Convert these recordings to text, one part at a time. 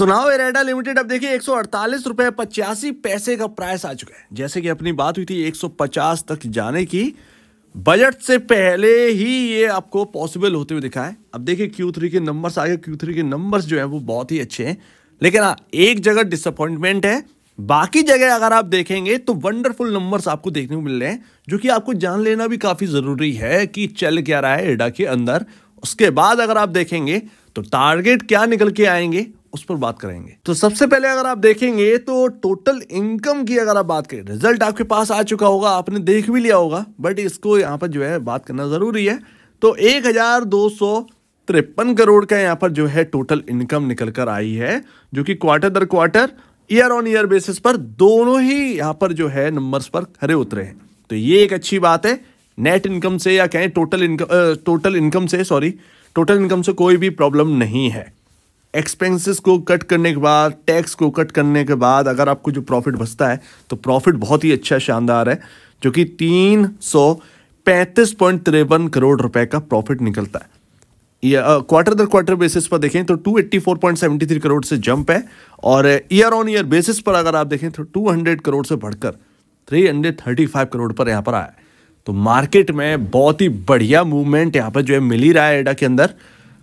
सुनाओ एरेडा लिमिटेड, अब देखिए एक सौ अड़तालीस रुपए पचासी पैसे का प्राइस आ चुका है। जैसे कि अपनी बात हुई थी 150 तक जाने की बजट से पहले ही ये आपको पॉसिबल होते हुए दिखा है अब देखिए क्यू थ्री के नंबर्स आगे क्यू थ्री के नंबर्स जो है वो बहुत ही अच्छे हैं। लेकिन हाँ एक जगह डिसअपॉइंटमेंट है। बाकी जगह अगर आप देखेंगे तो वंडरफुल नंबर्स आपको देखने को मिल रहे हैं, जो कि आपको जान लेना भी काफ़ी ज़रूरी है कि चल क्या रहा है एडा के अंदर। उसके बाद अगर आप देखेंगे तो टारगेट क्या निकल के आएँगे? उस पर बात करेंगे। तो सबसे पहले अगर आप देखेंगे तो टोटल इनकम की अगर आप बात करें रिज़ल्ट आपके पास आ चुका होगा, आपने देख भी लिया होगा बट इसको यहाँ पर जो है बात करना ज़रूरी है। तो एक हज़ार दो सौ तिरपन करोड़ का यहाँ पर जो है टोटल इनकम निकल कर आई है, जो कि quarter there quarter year on year basis पर दोनों ही यहाँ पर जो है नंबर्स पर खरे उतरे हैं। तो ये एक अच्छी बात है नेट इनकम से या कहें टोटल इनकम टोटल इनकम से सॉरी टोटल इनकम से कोई भी प्रॉब्लम नहीं है। एक्सपेंसेस को कट करने के बाद टैक्स को कट करने के बाद अगर आपको जो प्रॉफिट बचता है तो प्रॉफिट बहुत ही अच्छा शानदार है, जो कि तीन सौ पैंतीस पॉइंट तिरपन करोड़ रुपए का प्रॉफिट निकलता है। क्वार्टर दर क्वार्टर बेसिस पर देखें तो 284.73 करोड़ से जंप है और ईयर ऑन ईयर बेसिस पर अगर आप देखें तो 200 करोड़ से बढ़कर 335 करोड़ पर यहाँ पर आया तो मार्केट में बहुत ही बढ़िया मूवमेंट यहाँ पर जो है मिल ही रहा है एडा के अंदर।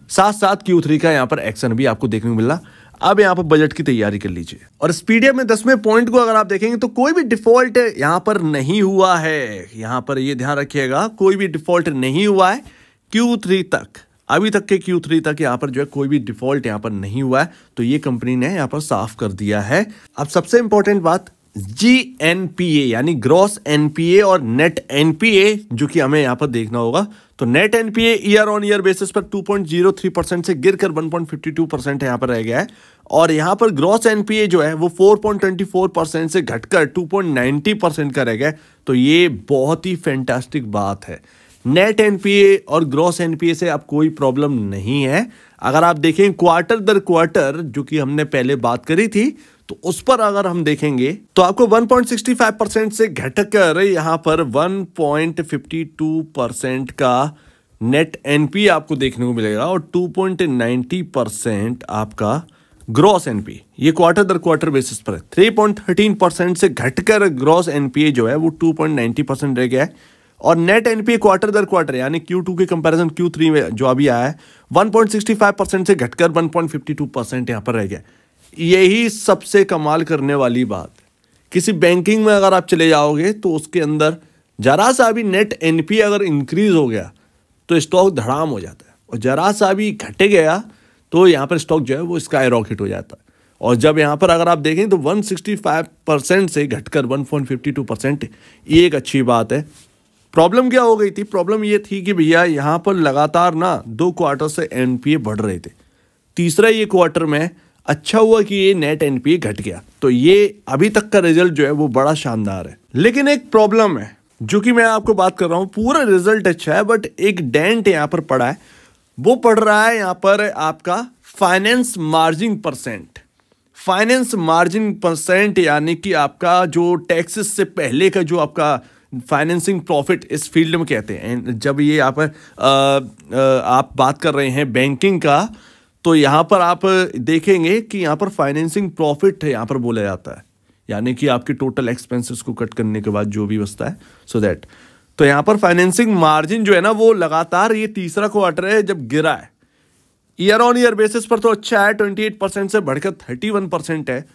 साथ साथ क्यू थ्री का यहाँ पर एक्शन भी आपको देखने को मिल अब यहाँ पर बजट की तैयारी कर लीजिए। और स्पीडियम में दसवें पॉइंट को अगर आप देखेंगे तो कोई भी डिफ़ॉल्ट यहाँ पर नहीं हुआ है। यहाँ पर ये ध्यान रखिएगा, कोई भी डिफ़ॉल्ट नहीं हुआ है क्यू थ्री तक। अभी तक के क्यू थ्री तक यहाँ पर जो है कोई भी डिफ़ॉल्ट यहाँ पर नहीं हुआ है। तो ये कंपनी ने यहाँ पर साफ़ कर दिया है। अब सबसे इंपॉर्टेंट बात जी एनपीए यानी ग्रॉस एनपीए और नेट एनपीए जो कि हमें यहाँ पर देखना होगा। तो net NPA year on year basis पर 2.03 परसेंट से गिरकर 1.52 परसेंट यहाँ पर रह गया है। और यहाँ पर ग्रॉस एनपीए जो है, वो 4.24 परसेंट से घटकर 2.90 परसेंट का रह गया तो ये बहुत ही फैंटास्टिक बात है। नेट एनपीए और ग्रॉस एनपीए से अब कोई प्रॉब्लम नहीं है। अगर आप देखें क्वार्टर दर क्वार्टर जो कि हमने पहले बात करी थी तो उस पर अगर हम देखेंगे तो आपको 1.65 परसेंट से घटकर यहाँ पर 1.52 परसेंट का नेट एनपी आपको देखने को मिलेगा और 2.90 परसेंट आपका ग्रॉस एनपी ये क्वार्टर दर क्वार्टर बेसिस पर है। 3.13 परसेंट से घटकर ग्रॉस एनपीए जो है, वो 2.90 परसेंट रह गया है। और नेट एनपीए क्वार्टर दर क्वार्टर यानी क्यू टू के कंपैरिजन Q3 में जो अभी आया है 1.65 परसेंट से घटकर 1.52 परसेंट यहाँ पर रह गया यही सबसे कमाल करने वाली बात। किसी बैंकिंग में अगर आप चले जाओगे तो उसके अंदर जरा सा भी नेट एनपी अगर इंक्रीज हो गया तो स्टॉक धड़ाम हो जाता है। और जरा सा भी घट गया तो यहाँ पर स्टॉक जो है वो स्काई रॉकेट हो जाता है। और जब यहाँ पर अगर आप देखें तो 165 परसेंट से घटकर 1.52 परसेंट, ये एक अच्छी बात है। प्रॉब्लम क्या हो गई थी? प्रॉब्लम ये थी कि भैया, यहाँ पर लगातार ना दो क्वार्टर से एनपीए बढ़ रहे थे। तीसरा ये क्वार्टर में अच्छा हुआ कि ये नेट एनपीए घट गया। तो ये अभी तक का रिज़ल्ट जो है वो बड़ा शानदार है। लेकिन एक प्रॉब्लम है जो कि मैं आपको बात कर रहा हूँ पूरा रिज़ल्ट अच्छा है बट एक डेंट यहाँ पर पड़ा है। वो पड़ रहा है यहाँ पर आपका finance margin percent finance margin percent यानी कि आपका जो टैक्सेस से पहले का जो आपका फाइनेंसिंग प्रॉफिट इस फ़ील्ड में कहते हैं। जब ये आप आ, आ, आप बात कर रहे हैं बैंकिंग का तो यहाँ पर आप देखेंगे कि यहाँ पर फाइनेंसिंग प्रॉफिट है, यहाँ पर बोला जाता है। यानी कि आपके टोटल एक्सपेंसेस को कट करने के बाद जो भी बचता है सो so दैट तो यहाँ पर फाइनेंसिंग मार्जिन जो है ना, वो लगातार ये तीसरा क्वार्टर है जब गिरा है। ईयर ऑन ईयर बेसिस पर तो अच्छा है ट्वेंटी एट परसेंट से बढ़कर थर्टी वन परसेंट है।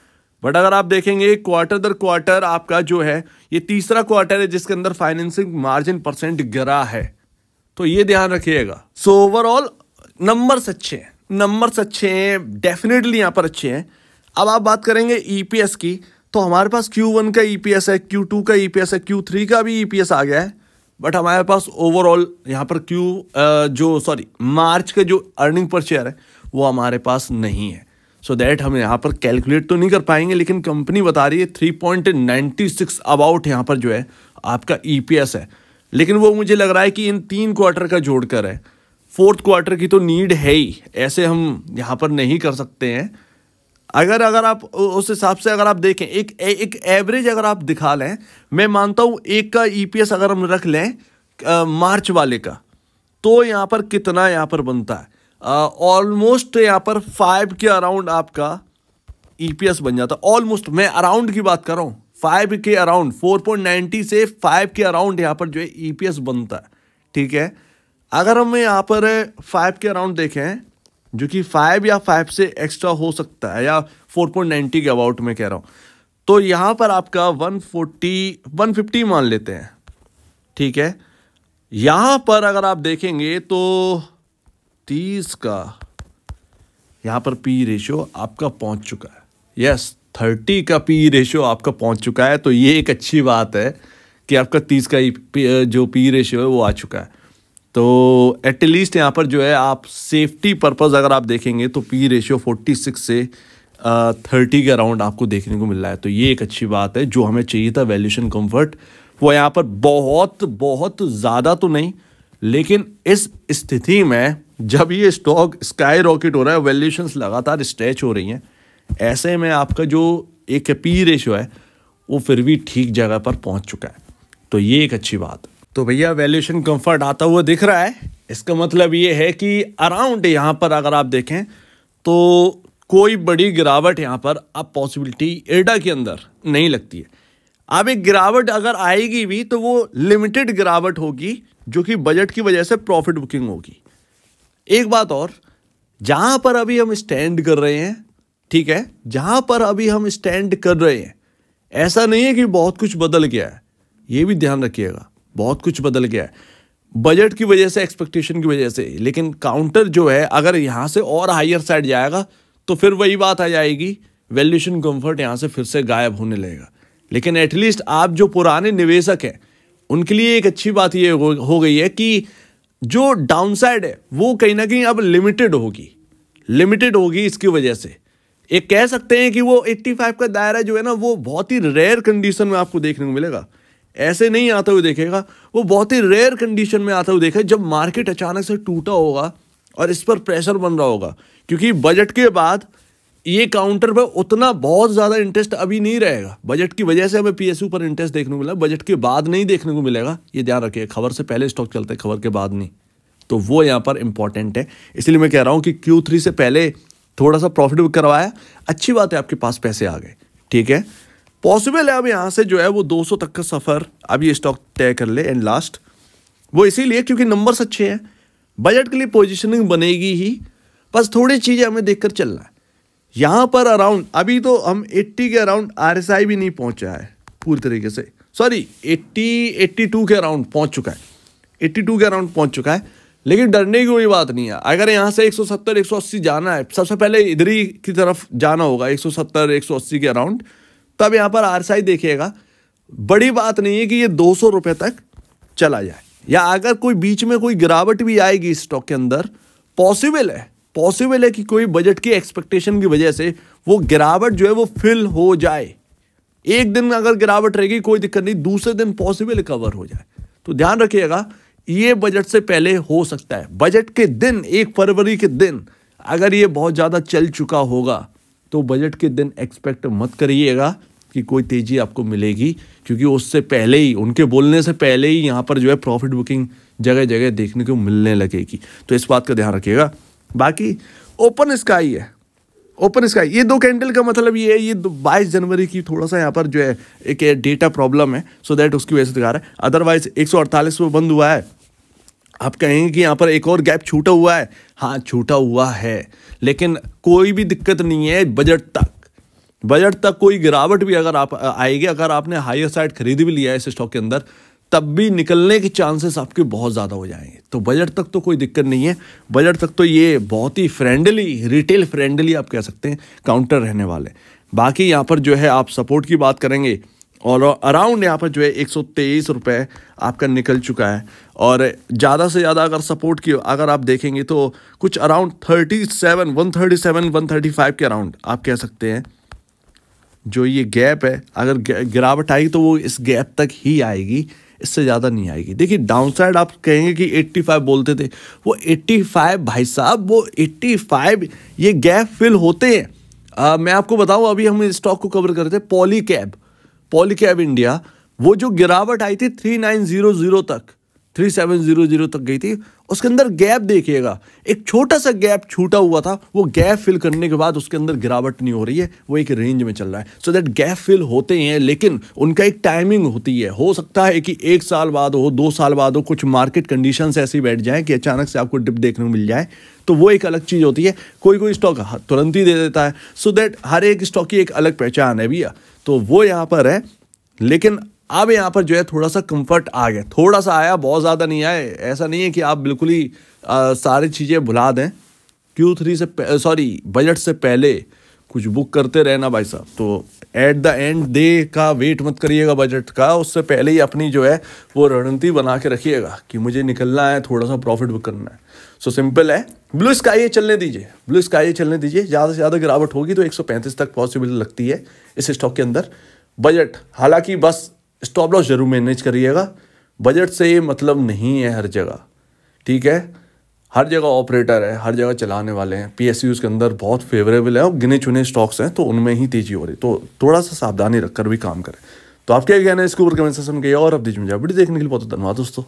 बट अगर आप देखेंगे क्वार्टर दर क्वार्टर आपका जो है, ये तीसरा क्वार्टर है जिसके अंदर फाइनेंसिंग मार्जिन परसेंट गिरा है। तो ये ध्यान रखिएगा। सो ओवरऑल नंबर्स अच्छे हैं। नंबर्स अच्छे हैं डेफिनेटली यहाँ पर अच्छे हैं। अब आप बात करेंगे ईपीएस e की तो हमारे पास Q1 का ईपीएस e है Q2 का ईपीएस e है Q3 का भी ईपीएस आ गया है। बट हमारे पास ओवरऑल यहाँ पर Q जो सॉरी मार्च के जो अर्निंग पर शेयर है, वो हमारे पास नहीं है। सो so दैट हम यहाँ पर कैलकुलेट तो नहीं कर पाएँगे, लेकिन कंपनी बता रही है three point ninety six about यहाँ पर जो है, आपका ईपीएस है। लेकिन वो मुझे लग रहा है कि इन तीन क्वार्टर का जोड़कर है। फोर्थ क्वार्टर की तो नीड है ही। ऐसे हम यहाँ पर नहीं कर सकते हैं। अगर अगर आप उस हिसाब से अगर आप देखें एक एक एवरेज अगर आप दिखा लें मैं मानता हूँ एक का ईपीएस अगर हम रख लें आ, मार्च वाले का तो यहाँ पर कितना यहाँ पर बनता है? ऑलमोस्ट यहाँ पर फाइव के अराउंड आपका ईपीएस बन जाता है। ऑलमोस्ट मैं अराउंड की बात कर रहा हूँ। फाइव के अराउंड फोर पॉइंट नाइन्टी से फाइव के अराउंड यहाँ पर जो है ईपीएस बनता है। ठीक है? अगर हम यहाँ पर फाइव के अराउंड देखें, जो कि फाइव या फाइव से एक्स्ट्रा हो सकता है, या फोर पॉइंट नाइन्टी के अबाउट में कह रहा हूँ तो यहाँ पर आपका वन फोर्टी वन फिफ्टी मान लेते हैं। ठीक है? यहाँ पर अगर आप देखेंगे तो तीस का, यहाँ पर पी रेशियो आपका पहुँच चुका है। यस थर्टी का पी रेशियो आपका पहुँच चुका है तो ये एक अच्छी बात है कि आपका तीस का जो पी रेशियो है वो आ चुका है। तो एटलीस्ट यहाँ पर जो है आप सेफ्टी पर्पज़ अगर आप देखेंगे तो पी रेशियो फोर्टी सिक्स से थर्टी के अराउंड आपको देखने को मिल रहा है। तो ये एक अच्छी बात है, जो हमें चाहिए था वैल्यूशन कंफर्ट वो यहाँ पर बहुत बहुत ज़्यादा तो नहीं, लेकिन इस स्थिति में जब ये स्टॉक स्काई रॉकेट हो रहा है वैल्यूशन लगातार स्ट्रेच हो रही हैं, ऐसे में आपका जो एक पी रेशियो है, वो फिर भी ठीक जगह पर पहुँच चुका है। तो ये एक अच्छी बात तो भैया वैल्यूशन कंफर्ट आता हुआ दिख रहा है। इसका मतलब ये है कि अराउंड यहाँ पर अगर आप देखें तो कोई बड़ी गिरावट यहाँ पर अब पॉसिबिलिटी एडा के अंदर नहीं लगती है। अब एक गिरावट अगर आएगी भी तो वो लिमिटेड गिरावट होगी, जो कि बजट की वजह से प्रॉफिट बुकिंग होगी। एक बात और, जहाँ पर अभी हम स्टैंड कर रहे हैं, ठीक है, जहाँ पर अभी हम स्टैंड कर रहे हैं, ऐसा नहीं है कि बहुत कुछ बदल गया है। ये भी ध्यान रखिएगा। बहुत कुछ बदल गया है। बजट की वजह से एक्सपेक्टेशन की वजह से लेकिन काउंटर जो है अगर यहाँ से और हाइयर साइड जाएगा तो फिर वही बात आ जाएगी वैल्यूशन कंफर्ट यहाँ से फिर से गायब होने लगेगा। लेकिन एटलीस्ट आप जो पुराने निवेशक हैं उनके लिए एक अच्छी बात ये हो, हो गई है कि जो डाउनसाइड है वो कहीं ना कहीं अब लिमिटेड होगी। लिमिटेड होगी इसकी वजह से। एक कह सकते हैं कि वो 85 का दायरा जो है ना वो बहुत ही रेयर कंडीशन में आपको देखने को मिलेगा। ऐसे नहीं आता हुआ देखेगा। वो बहुत ही रेयर कंडीशन में आता हुआ देखेगा, जब मार्केट अचानक से टूटा होगा और इस पर प्रेशर बन रहा होगा। क्योंकि बजट के बाद ये काउंटर पर उतना बहुत ज़्यादा इंटरेस्ट अभी नहीं रहेगा। बजट की वजह से हमें पीएसयू पर इंटरेस्ट देखने को मिला। बजट के बाद नहीं देखने को मिलेगा। ये ध्यान रखिए, खबर से पहले स्टॉक चलते खबर के बाद नहीं। तो वो यहाँ पर इंपॉर्टेंट है। इसलिए मैं कह रहा हूँ कि क्यू से पहले थोड़ा सा प्रॉफिट करवाया। अच्छी बात है, आपके पास पैसे आ गए। ठीक है? पॉसिबल है अब यहाँ से जो है वो 200 तक का सफ़र अब ये स्टॉक तय कर ले एंड लास्ट वो इसीलिए क्योंकि नंबर्स अच्छे हैं बजट के लिए पोजिशनिंग बनेगी ही। बस थोड़ी चीज़ें हमें देखकर चलना है। यहाँ पर अराउंड अभी तो हम 80 के अराउंड आरएसआई भी नहीं पहुँचा है, पूरी तरीके से। सॉरी 80 82 के अराउंड पहुँच चुका है। 82 के अराउंड पहुँच चुका है। लेकिन डरने की कोई बात नहीं है। अगर यहाँ से 170 180 जाना है, सबसे पहले इधर ही की तरफ़ जाना होगा 170 180 के अराउंड तब यहाँ पर आर देखिएगा, बड़ी बात नहीं है कि ये दो सौ तक चला जाए। या अगर कोई बीच में कोई गिरावट भी आएगी स्टॉक के अंदर, पॉसिबल है पॉसिबल है कि कोई बजट की एक्सपेक्टेशन की वजह से वो गिरावट जो है वो फिल हो जाए। एक दिन अगर गिरावट रहेगी, कोई दिक्कत नहीं, दूसरे दिन पॉसिबल कवर हो जाए। तो ध्यान रखिएगा, ये बजट से पहले हो सकता है। बजट के दिन, एक फरवरी के दिन, अगर ये बहुत ज़्यादा चल चुका होगा तो बजट के दिन एक्सपेक्ट मत करिएगा कि कोई तेज़ी आपको मिलेगी, क्योंकि उससे पहले ही, उनके बोलने से पहले ही यहाँ पर जो है प्रॉफिट बुकिंग जगह जगह देखने को मिलने लगेगी। तो इस बात का ध्यान रखिएगा। बाकी ओपन स्काई है। ओपन स्काई ये दो कैंडल का मतलब ये है, ये बाईस जनवरी की थोड़ा सा यहाँ पर जो है एक डेटा प्रॉब्लम है सो so दैट उसकी वजह से दिखा रहा है। अदरवाइज़ एक सौ अड़तालीस बंद हुआ है। आप कहेंगे कि यहाँ पर एक और गैप छूटा हुआ है। हाँ छूटा हुआ है। लेकिन कोई भी दिक्कत नहीं है बजट तक। बजट तक कोई गिरावट भी अगर आप आएगी, अगर आपने हायर साइड खरीद भी लिया है इस स्टॉक के अंदर, तब भी निकलने के चांसेस आपके बहुत ज़्यादा हो जाएँगे। तो बजट तक तो कोई दिक्कत नहीं है। बजट तक तो ये बहुत ही फ्रेंडली रिटेल फ्रेंडली आप कह सकते हैं काउंटर रहने वाले। बाकी यहाँ पर जो है आप सपोर्ट की बात करेंगे और अराउंड यहाँ पर जो है एक सौ तेईस रुपये आपका निकल चुका है। और ज़्यादा से ज़्यादा अगर सपोर्ट की अगर आप देखेंगे तो कुछ around thirty seven one thirty seven one thirty five के अराउंड आप कह सकते हैं। जो ये गैप है, अगर गिरावट आएगी तो वो इस गैप तक ही आएगी, इससे ज़्यादा नहीं आएगी। देखिए डाउन साइड आप कहेंगे कि 85 बोलते थे, वो 85 भाई साहब, वो 85 ये गैप फिल होते हैं। मैं आपको बताऊँ, अभी हम स्टॉक को कवर करते थे Polycab Polycab India, वो जो गिरावट आई थी 3900 तक थ्री सेवन ज़ीरो ज़ीरो तक गई थी, उसके अंदर गैप देखिएगा, एक छोटा सा गैप छूटा हुआ था, वो गैप फिल करने के बाद उसके अंदर गिरावट नहीं हो रही है, वो एक रेंज में चल रहा है। सो दैट गैप फिल होते हैं लेकिन उनका एक टाइमिंग होती है। हो सकता है कि एक साल बाद हो, दो साल बाद हो, कुछ मार्केट कंडीशन ऐसी बैठ जाए कि अचानक से आपको डिप देखने को मिल जाए तो वो एक अलग चीज़ होती है। कोई कोई स्टॉक तुरंत ही दे देता है। सो दैट हर एक स्टॉक की एक अलग पहचान है, भैया। तो वो यहाँ पर है, लेकिन अब यहाँ पर जो है थोड़ा सा कंफर्ट आ गया। थोड़ा सा आया, बहुत ज़्यादा नहीं आए ऐसा नहीं है कि आप बिल्कुल ही सारी चीज़ें भुला दें। क्यू थ्री से सॉरी बजट से पहले कुछ बुक करते रहना भाई साहब। तो एट द एंड डे का वेट मत करिएगा बजट का, उससे पहले ही अपनी जो है वो रणनीति बना के रखिएगा कि मुझे निकलना है, थोड़ा सा प्रॉफिट बुक करना है। सो so, सिंपल है. ब्लू स्काई चलने दीजिए. ब्लू स्काई चलने दीजिए. ज़्यादा से ज़्यादा गिरावट होगी तो 135 तक पॉसिबल लगती है इस स्टॉक के अंदर. बजट हालाँकि बस स्टॉप लॉस ज़रूर मैनेज करिएगा. बजट से ये मतलब नहीं है हर जगह. ठीक है? हर जगह ऑपरेटर है हर जगह चलाने वाले हैं. पी के अंदर बहुत फेवरेबल है और गिने चुने स्टॉक्स हैं तो उनमें ही तेज़ी हो रही तो थोड़ा सा सावधानी रखकर भी काम करें. तो आप क्या कहना है इसके ऊपर कमेंट सेक्शन में और अब दीजिए मुझे वीडियो देखने के लिए बहुत धन्यवाद दोस्तों.